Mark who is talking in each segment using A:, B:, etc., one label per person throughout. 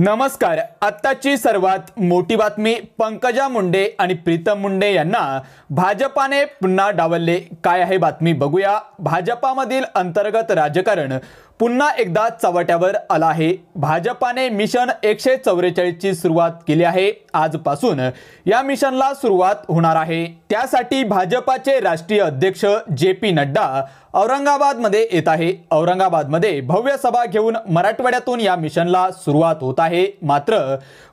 A: नमस्कार. आत्ताची सर्वात मोठी बातमी पंकजा मुंडे आणि प्रीतम मुंडे यांना भाजपाने पुन्हा डावलले. काय आहे बातमी बघूया. भाजपामधील अंतर्गत राजकारण पुन्हा एकदा चव्हाट्यावर आलं आहे. भाजपाने मिशन एकशे चौवेचाळीसची सुरुवात केली आहे. आजपासून या मिशनला सुरुवात होणार आहे. त्यासाठी भाजपाचे राष्ट्रीय अध्यक्ष जे पी नड्डा औरंगाबादमध्ये येत आहे. औरंगाबादमध्ये भव्य सभा घेऊन मराठवाड्यातून या मिशनला सुरुवात होत आहे. मात्र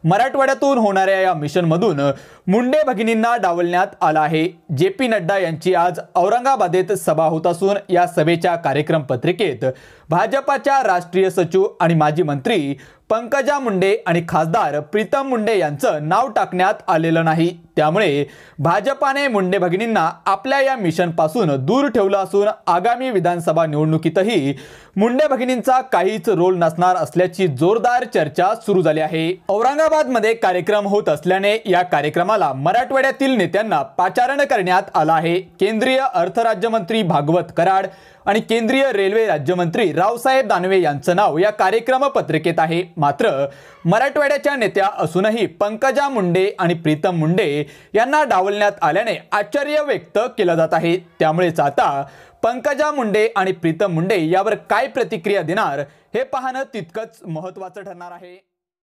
A: मराठवाड्यातून होणाऱ्या या मिशनमधून मुंडे भगिनींना डावलण्यात आलं आहे. जे पी नड्डा यांची आज औरंगाबादेत सभा होत असून या सभेच्या कार्यक्रम पत्रिकेत भाजपाच्या राष्ट्रीय सचिव आणि माजी मंत्री पंकजा मुंडे आणि खासदार प्रीतम मुंडे यांचं नाव टाकण्यात आलेलं नाही. त्यामुळे भाजपाने मुंडे भगिनींना आपल्या या मिशनपासून दूर ठेवलं असून आगामी विधानसभा निवडणुकीतही मुंडे भगिनींचा काहीच रोल नसणार असल्याची जोरदार चर्चा सुरू झाली आहे. औरंगाबादमध्ये कार्यक्रम होत असल्याने या कार्यक्रमाला मराठवाड्यातील नेत्यांना पाचारण करण्यात आलं आहे. केंद्रीय अर्थ राज्यमंत्री भागवत कराड आणि केंद्रीय रेल्वे राज्यमंत्री रावसाहेब दानवे यांचं नाव या कार्यक्रम पत्रिकेत आहे. मात्र मराठवाड्याच्या नेत्या असूनही पंकजा मुंडे आणि प्रीतम मुंडे यांना डावलण्यात आल्याने आश्चर्य व्यक्त केलं जात आहे. त्यामुळेच आता पंकजा मुंडे आणि प्रीतम मुंडे यावर काय प्रतिक्रिया देणार हे पाहणं तितकंच महत्त्वाचं ठरणार आहे.